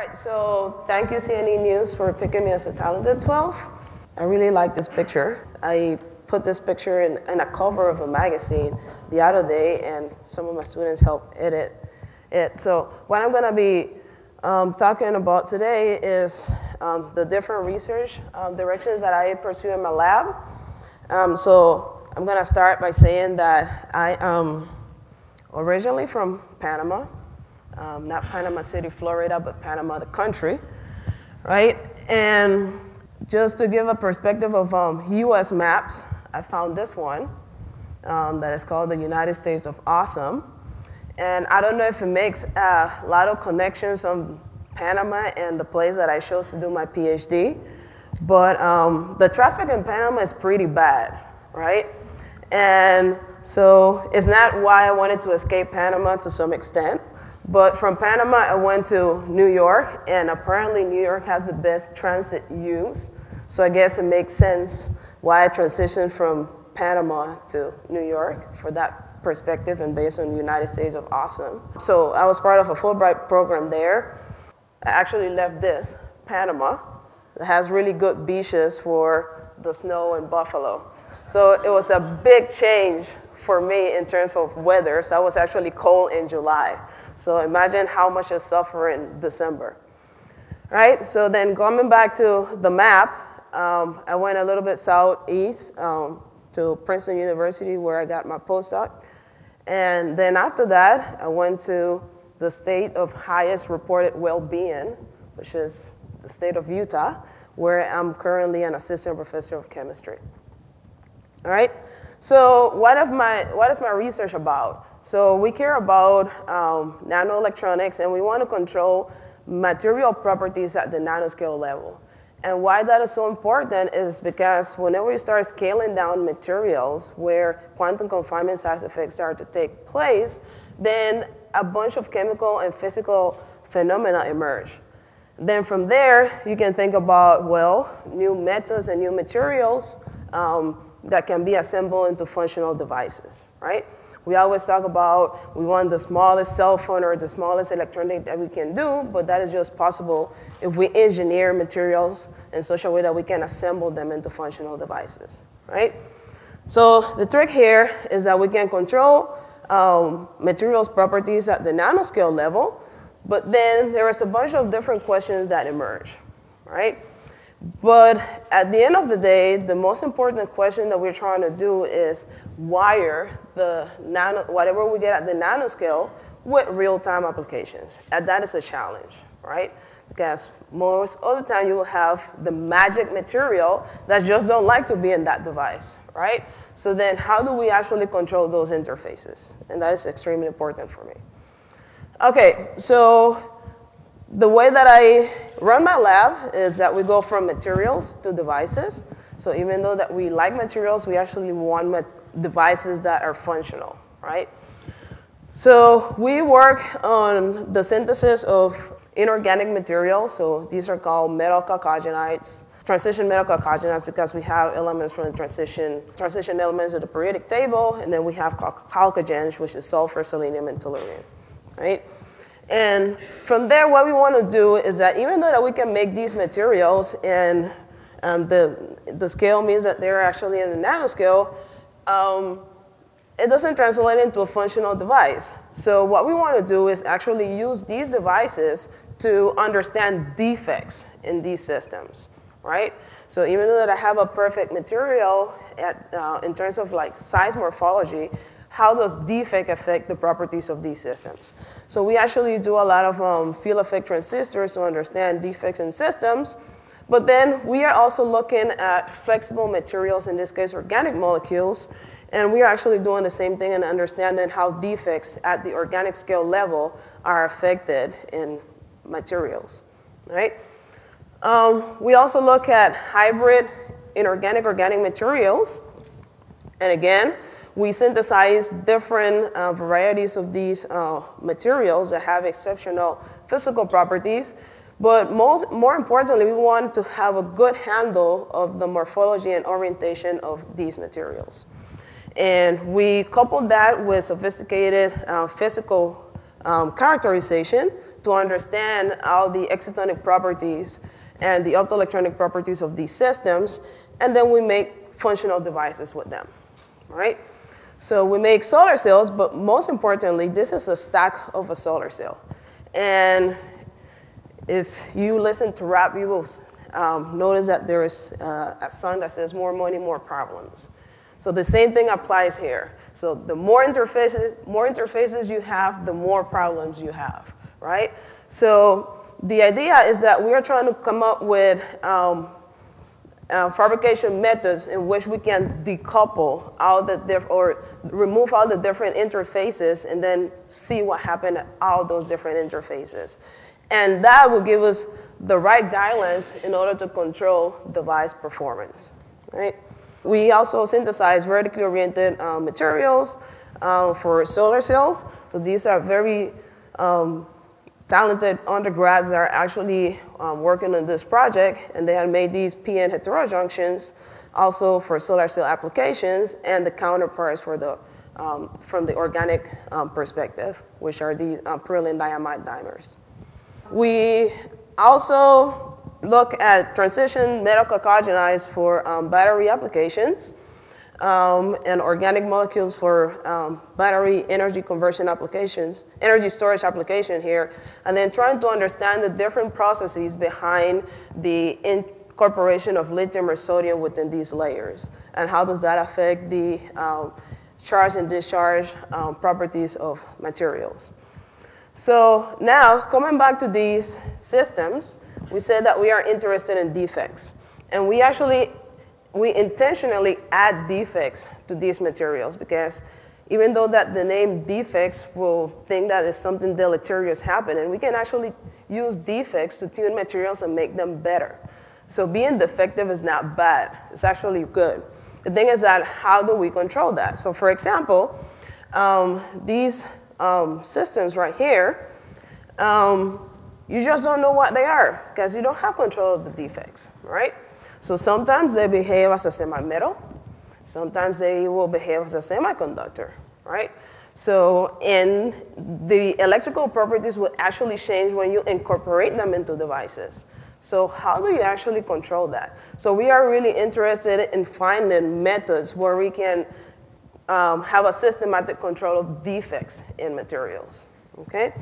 right, so thank you C&EN News for picking me as a talented 12. I really like this picture. I put this picture in, in a cover of a magazine the other day, and some of my students helped edit it. So what I'm gonna be um, talking about today is um, the different research um, directions that I pursue in my lab. Um, so I'm gonna start by saying that I am originally from Panama, um, not Panama City, Florida, but Panama, the country, right? And just to give a perspective of US um, maps, I found this one um, that is called the United States of Awesome. And I don't know if it makes a lot of connections on Panama and the place that I chose to do my PhD, but um, the traffic in Panama is pretty bad, right? And so it's not why I wanted to escape Panama to some extent, but from Panama I went to New York, and apparently New York has the best transit use. So I guess it makes sense why I transitioned from Panama to New York for that perspective and based on the United States of Awesome. So I was part of a Fulbright program there. I actually left this, Panama. It has really good beaches for the snow and buffalo. So it was a big change for me in terms of weather. So I was actually cold in July. So imagine how much is suffering December. Right? So then coming back to the map, um, I went a little bit southeast um, to Princeton University where I got my postdoc. And then after that, I went to the state of highest reported well-being, which is the state of Utah, where I'm currently an assistant professor of chemistry. All right? So what, of my, what is my research about? So we care about um, nanoelectronics and we want to control material properties at the nanoscale level. And why that is so important is because whenever you start scaling down materials where quantum confinement size effects start to take place, then a bunch of chemical and physical phenomena emerge. Then from there, you can think about, well, new methods and new materials um, that can be assembled into functional devices, right? We always talk about we want the smallest cell phone or the smallest electronic that we can do, but that is just possible if we engineer materials in such a way that we can assemble them into functional devices, right? So the trick here is that we can control um, materials properties at the nanoscale level, but then there is a bunch of different questions that emerge, right? But at the end of the day, the most important question that we're trying to do is wire the nano, whatever we get at the nanoscale with real-time applications. And that is a challenge, right? Because most of the time you will have the magic material that just don't like to be in that device, right? So then how do we actually control those interfaces? And that is extremely important for me. Okay, so the way that I run my lab is that we go from materials to devices. So even though that we like materials, we actually want devices that are functional, right? So we work on the synthesis of inorganic materials. So these are called metal chalcogenides, transition metal chalcogenides because we have elements from the transition, transition elements of the periodic table, and then we have chalcogens, which is sulfur, selenium, and tellurium, right? And from there, what we want to do is that even though that we can make these materials and um, the, the scale means that they're actually in the nanoscale, um, it doesn't translate into a functional device. So what we want to do is actually use these devices to understand defects in these systems, right? So even though that I have a perfect material at, uh, in terms of like size morphology, how does defect affect the properties of these systems? So we actually do a lot of um, field effect transistors to understand defects in systems, but then we are also looking at flexible materials, in this case organic molecules, and we are actually doing the same thing and understanding how defects at the organic scale level are affected in materials, right? Um, we also look at hybrid inorganic organic materials, and again, we synthesize different uh, varieties of these uh, materials that have exceptional physical properties. But most, more importantly, we want to have a good handle of the morphology and orientation of these materials. And we coupled that with sophisticated uh, physical um, characterization to understand all the excitonic properties and the optoelectronic properties of these systems, and then we make functional devices with them, right? So we make solar cells, but most importantly, this is a stack of a solar cell. And if you listen to rap, you will um, notice that there is uh, a song that says more money, more problems. So the same thing applies here. So the more interfaces, more interfaces you have, the more problems you have, right? So the idea is that we are trying to come up with um, uh, fabrication methods in which we can decouple all the diff- or remove all the different interfaces and then see what happened at all those different interfaces. And that will give us the right guidelines in order to control device performance, right? We also synthesize vertically oriented uh, materials uh, for solar cells. So these are very um, talented undergrads that are actually um, working on this project, and they have made these PN heterojunctions also for solar cell applications and the counterparts for the, um, from the organic um, perspective, which are these um, perylene diimide dimers. We also look at transition metal chalcogenide for um, battery applications um, and organic molecules for um, battery energy conversion applications, energy storage application here, and then trying to understand the different processes behind the incorporation of lithium or sodium within these layers, and how does that affect the um, charge and discharge um, properties of materials. So now, coming back to these systems, we said that we are interested in defects. And we actually, we intentionally add defects to these materials because even though that the name defects will think that is something deleterious happening, we can actually use defects to tune materials and make them better. So being defective is not bad, it's actually good. The thing is that how do we control that? So for example, um, these um, systems right here, um, you just don't know what they are because you don't have control of the defects, right? So sometimes they behave as a semi-metal, sometimes they will behave as a semiconductor, right? So, and the electrical properties will actually change when you incorporate them into devices. So how do you actually control that? So we are really interested in finding methods where we can um, have a systematic control of defects in materials, okay?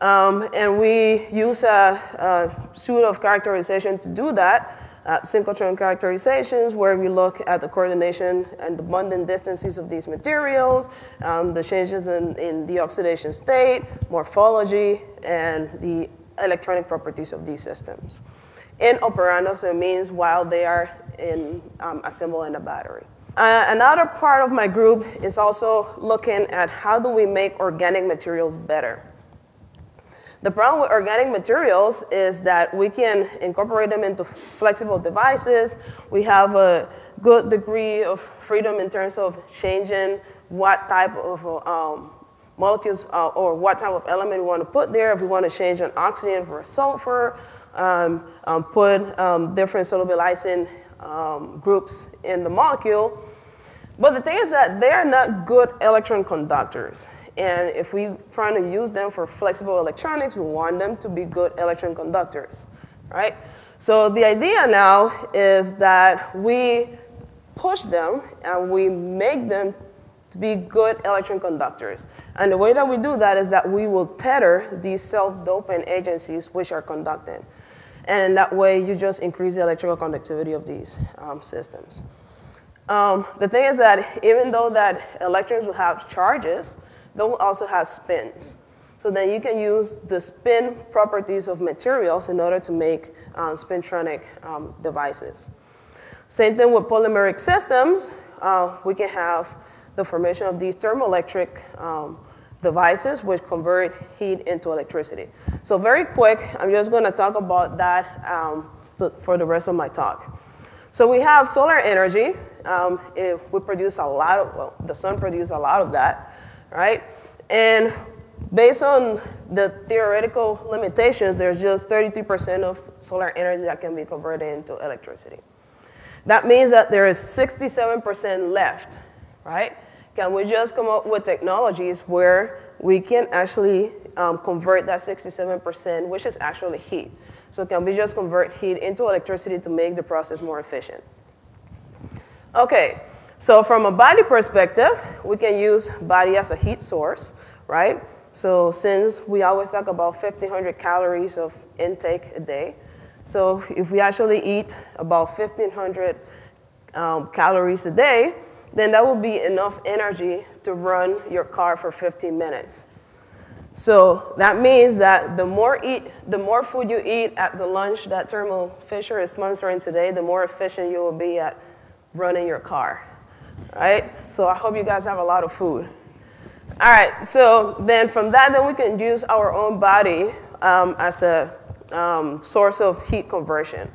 Um, and we use a, a, suite of characterization to do that, uh, synchrotron characterizations, where we look at the coordination and the bonding distances of these materials, um, the changes in, in the oxidation state, morphology, and the electronic properties of these systems. In operando, so it means while they are in, um, assembled in a battery. Uh, another part of my group is also looking at how do we make organic materials better. The problem with organic materials is that we can incorporate them into flexible devices. We have a good degree of freedom in terms of changing what type of um, molecules uh, or what type of element we want to put there. If we want to change an oxygen for a sulfur, um, um, put um, different solubilizing um, groups in the molecule. But the thing is that they are not good electron conductors. And if we're trying to use them for flexible electronics, we want them to be good electron conductors, right? So the idea now is that we push them and we make them to be good electron conductors. And the way that we do that is that we will tether these self-doping agencies which are conducting. And in that way, you just increase the electrical conductivity of these um, systems. Um, the thing is that even though that electrons will have charges, also have spins. So then you can use the spin properties of materials in order to make um, spintronic um, devices. Same thing with polymeric systems. Uh, we can have the formation of these thermoelectric um, devices which convert heat into electricity. So very quick, I'm just going to talk about that um, for the rest of my talk. So we have solar energy. Um, we produce a lot of, well, the sun produces a lot of that, right? And based on the theoretical limitations, there's just 33% of solar energy that can be converted into electricity. That means that there is 67% left, right? Can we just come up with technologies where we can actually um, convert that 67%, which is actually heat. So can we just convert heat into electricity to make the process more efficient? Okay, so from a body perspective, we can use body as a heat source, right? So since we always talk about 1,500 calories of intake a day, so if we actually eat about 1,500 um, calories a day, then that will be enough energy to run your car for 15 minutes. So that means that the more eat, the more food you eat at the lunch that Thermo Fisher is sponsoring today, the more efficient you will be at running your car, right? So I hope you guys have a lot of food. All right, so then from that, then we can use our own body um, as a um, source of heat conversion.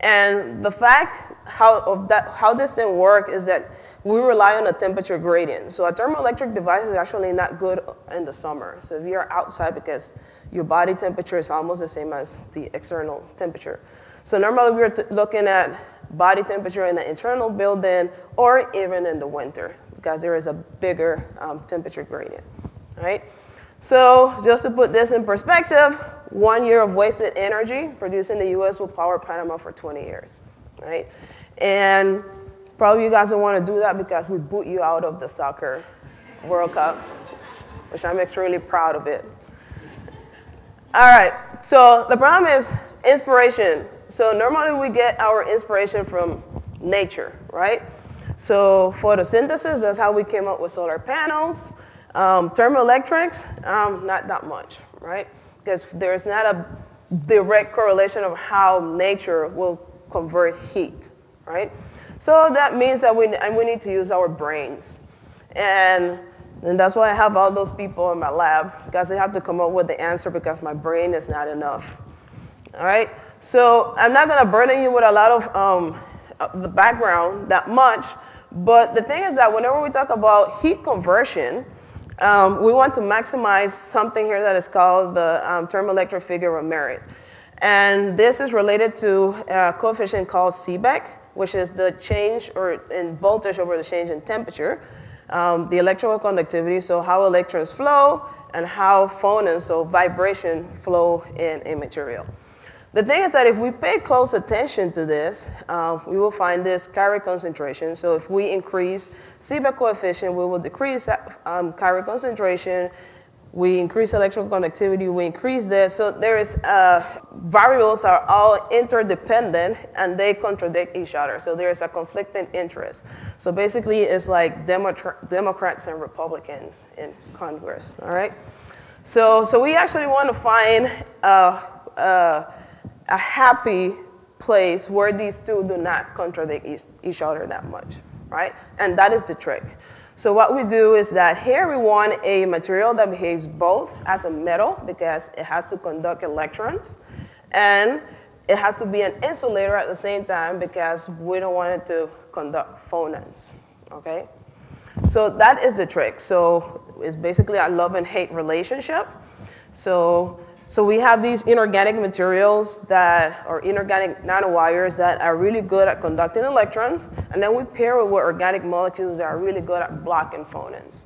And the fact how, of that, how this thing works is that we rely on a temperature gradient. So a thermoelectric device is actually not good in the summer. So if you're outside because your body temperature is almost the same as the external temperature. So normally we're looking at body temperature in the internal building or even in the winter because there is a bigger um, temperature gradient, right? So just to put this in perspective, one year of wasted energy produced in the US will power Panama for 20 years, right? And probably you guys don't want to do that because we boot you out of the soccer World Cup, which I'm extremely proud of it. All right, so the problem is inspiration. So normally we get our inspiration from nature, right? So photosynthesis, that's how we came up with solar panels. Um, thermoelectrics, um, not that much, right? Because there's not a direct correlation of how nature will convert heat, right? So that means that we, and we need to use our brains. And, and that's why I have all those people in my lab, because they have to come up with the answer because my brain is not enough. All right? So I'm not going to burden you with a lot of um, the background that much, but the thing is that whenever we talk about heat conversion, um, we want to maximize something here that is called the um, thermoelectric figure of merit. And this is related to a coefficient called Seebeck, which is the change or in voltage over the change in temperature, um, the electrical conductivity, so how electrons flow, and how phonons, so vibration, flow in a material. The thing is that if we pay close attention to this, uh, we will find this carrier concentration. So if we increase Seebeck coefficient, we will decrease um, carrier concentration. We increase electrical conductivity, we increase this. So there is, uh, variables are all interdependent and they contradict each other. So there is a conflicting interest. So basically it's like Democrats and Republicans in Congress, all right? So, so we actually want to find uh, uh, a happy place where these two do not contradict each other that much, right? And that is the trick. So what we do is that here we want a material that behaves both as a metal because it has to conduct electrons and it has to be an insulator at the same time because we don't want it to conduct phonons, okay? So that is the trick. So it's basically a love and hate relationship. So so we have these inorganic materials that, are inorganic nanowires that are really good at conducting electrons, and then we pair it with organic molecules that are really good at blocking phonons.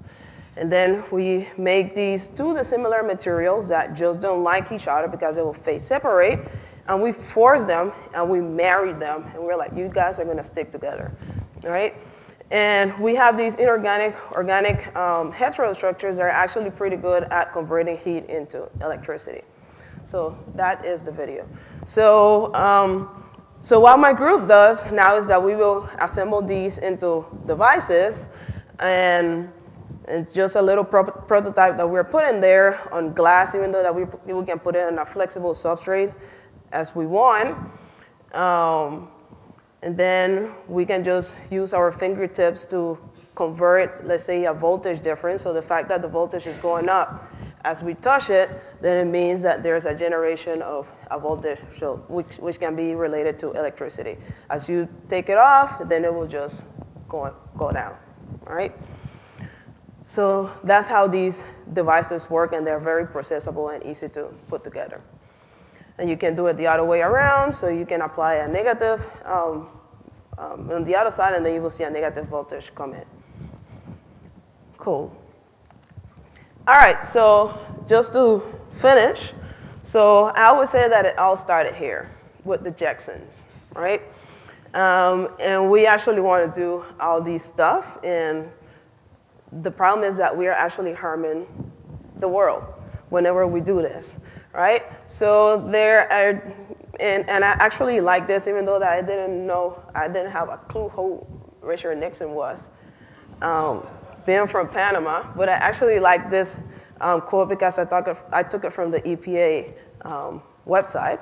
And then we make these two dissimilar materials that just don't like each other because they will phase separate, and we force them and we marry them, and we're like, you guys are gonna stick together, all right? And we have these inorganic, organic um, heterostructures that are actually pretty good at converting heat into electricity. So that is the video. So, um, so what my group does now is that we will assemble these into devices and, it's just a little pro prototype that we're putting there on glass, even though that we, we can put it on a flexible substrate as we want. Um, and then we can just use our fingertips to convert, let's say, a voltage difference. So the fact that the voltage is going up as we touch it, then it means that there's a generation of a voltage, which, which can be related to electricity. As you take it off, then it will just go, go down, all right? So that's how these devices work, and they're very processable and easy to put together. And you can do it the other way around, so you can apply a negative um, um, on the other side, and then you will see a negative voltage come in. Cool. All right, so just to finish, so I would say that it all started here with the Jetsons, right? Um, and we actually want to do all these stuff, and the problem is that we are actually harming the world whenever we do this, right? So there are, and, and I actually like this, even though that I didn't know, I didn't have a clue who Richard Nixon was, um, being from Panama, but I actually like this um, quote because I, I took it from the EPA um, website,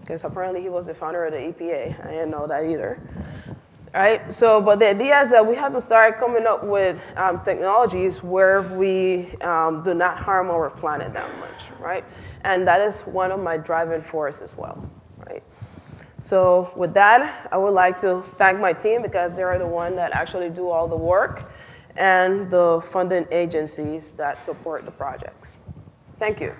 because apparently he was the founder of the EPA. I didn't know that either right? So, but the idea is that we have to start coming up with um, technologies where we um, do not harm our planet that much, right? And that is one of my driving forces as well, right? So with that, I would like to thank my team because they are the one that actually do all the work and the funding agencies that support the projects. Thank you.